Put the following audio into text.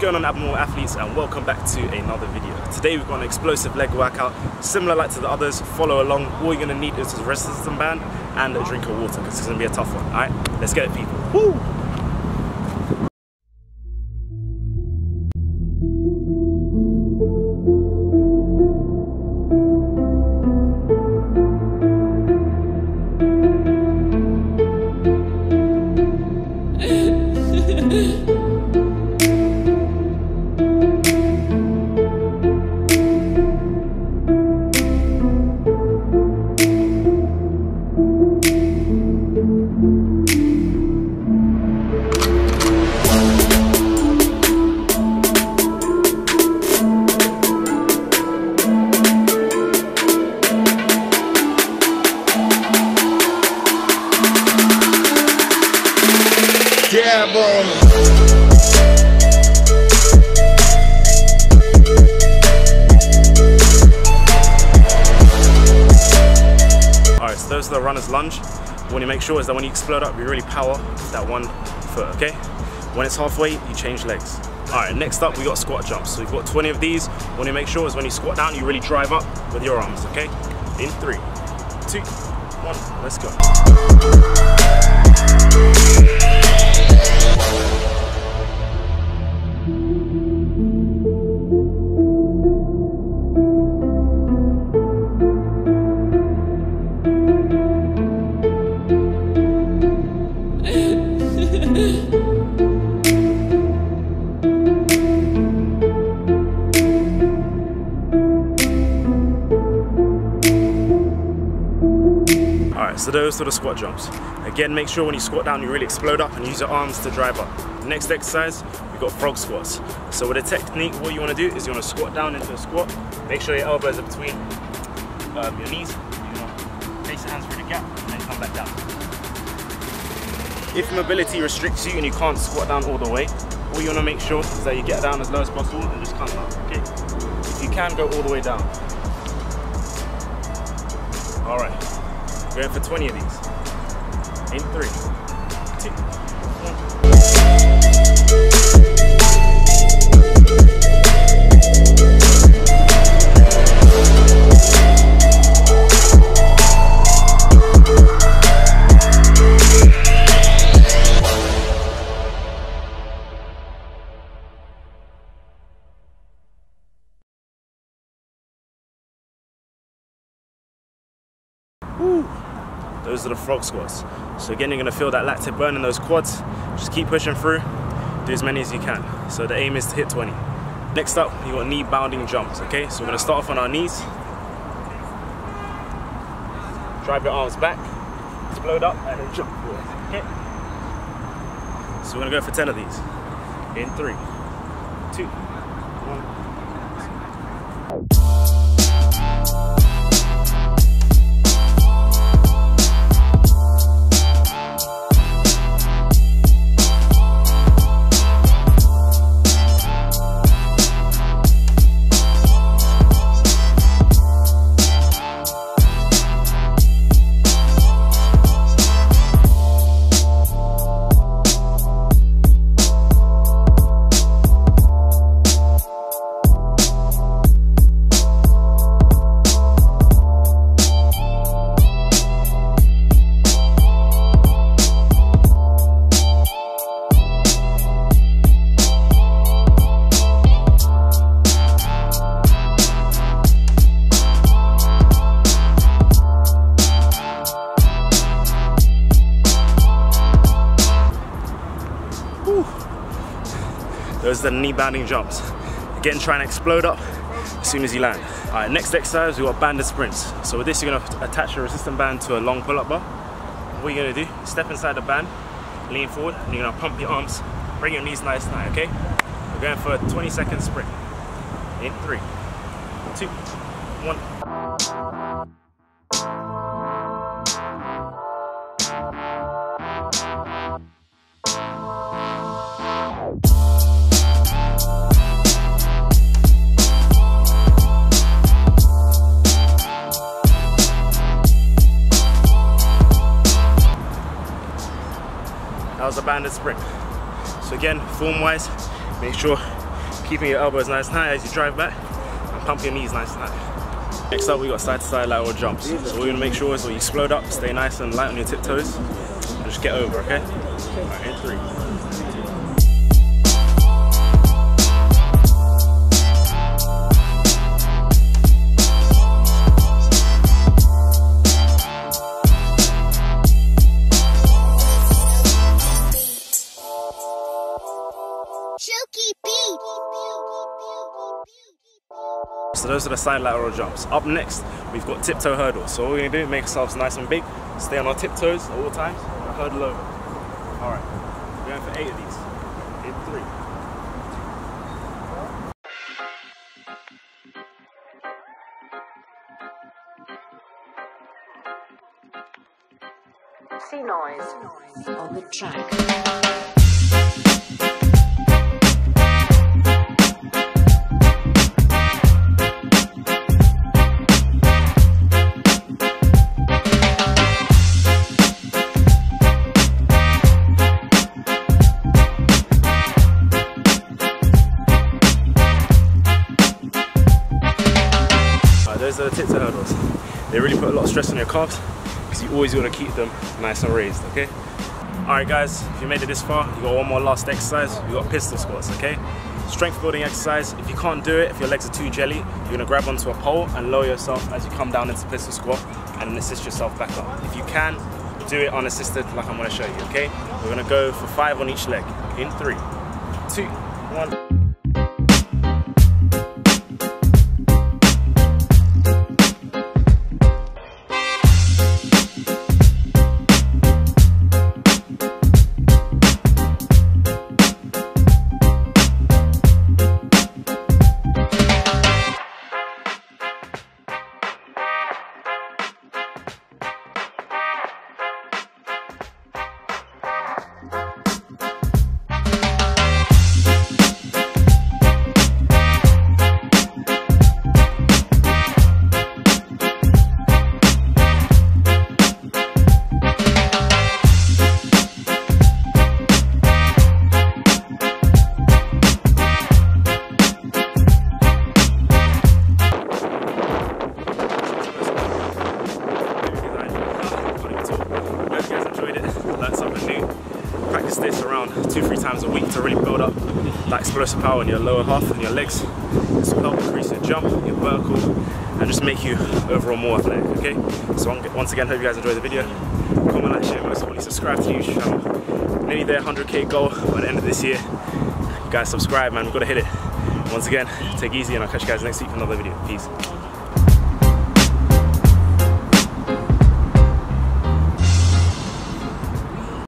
going on Abnormal Athletes and welcome back to another video. Today we've got an explosive leg workout, similar like to the others, follow along. All you're gonna need is a resistance band and a drink of water because it's gonna be a tough one, all right? Let's get it people. Woo! Dab. Alright, so those are the runner's lunge. What you make sure is that when you explode up, you really power that one foot, okay? When it's halfway, you change legs. Alright, next up we got squat jumps. So we've got 20 of these. What you make sure is when you squat down, you really drive up with your arms, okay? In three, two, one, let's go. So those are the squat jumps. Again, make sure when you squat down, you really explode up and use your arms to drive up. Next exercise, we've got frog squats. So with a technique, what you want to do is you want to squat down into a squat. Make sure your elbows are between um, your knees. You want to place your hands through the gap and then come back down. If mobility restricts you and you can't squat down all the way, all you want to make sure is that you get down as low as possible and just come up, okay? If you can, go all the way down. All right. We're going for 20 of these. In three, Those are the frog squats. So again, you're gonna feel that lactic burn in those quads. Just keep pushing through, do as many as you can. So the aim is to hit 20. Next up, you got knee bounding jumps, okay? So we're gonna start off on our knees. Drive your arms back, explode up, and then jump forward, okay? So we're gonna go for 10 of these. In three, two, The knee bounding jumps. Again, try and explode up as soon as you land. All right, next exercise, we've got banded sprints. So with this, you're gonna attach your resistance band to a long pull-up bar. What you're gonna do, step inside the band, lean forward, and you're gonna pump your arms, bring your knees nice and high, okay? We're going for a 20 second sprint. In three, two, one. A sprint. So again, form wise, make sure keeping your elbows nice and high as you drive back, and pump your knees nice and high. Next up, we got side to side lateral jumps. So what we're gonna make sure is when you explode up, stay nice and light on your tiptoes, and just get over, okay? All right, in three. Those are the side lateral jumps. Up next, we've got tiptoe hurdles. So what we're gonna do, make ourselves nice and big, stay on our tiptoes at all times, and hurdle over. All right, we're going for eight of these. In three. See noise on the track. They really put a lot of stress on your calves because you always want to keep them nice and raised, okay? Alright guys, if you made it this far, you got one more last exercise, you got pistol squats, okay? Strength building exercise, if you can't do it, if your legs are too jelly, you're gonna grab onto a pole and lower yourself as you come down into pistol squat and assist yourself back up. If you can, do it unassisted like I'm gonna show you, okay? We're gonna go for five on each leg. In three, two, two, three times a week to really build up that explosive power in your lower half and your legs. This will help increase your jump, your vertical, and just make you overall more athletic, okay? So once again, hope you guys enjoyed the video. Comment, like, share, most importantly, subscribe to the YouTube channel. Nearly there, 100k goal by the end of this year. You guys subscribe, man, we've got to hit it. Once again, take easy and I'll catch you guys next week for another video. Peace.